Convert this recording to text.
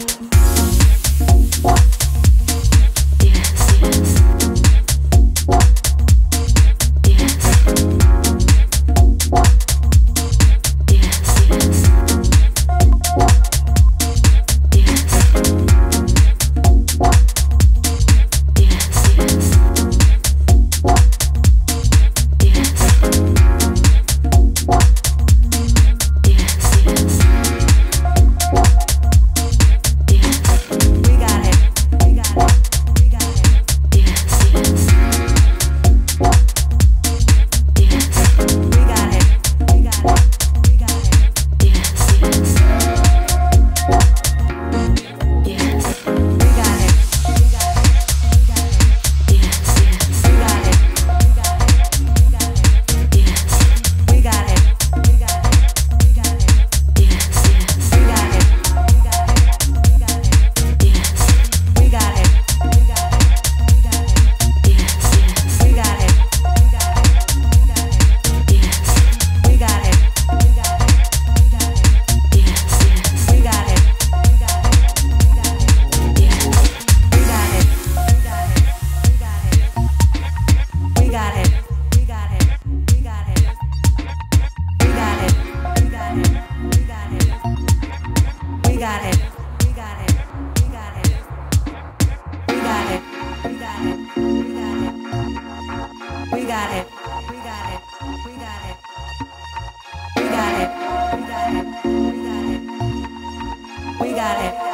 Thank you. life.